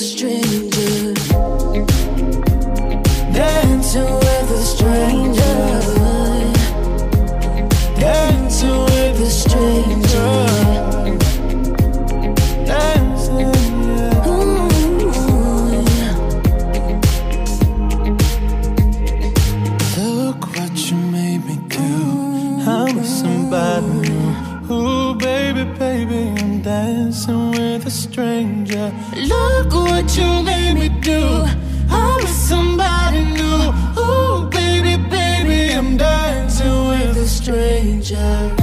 stranger. Dancing with a stranger. Dancing with a stranger. Dancing. Look what you made me do. I'm with somebody. Ooh, baby, baby, I'm dancing a stranger. Look what you made me do. I'm with somebody new. Ooh, baby, baby, I'm dancing with a stranger.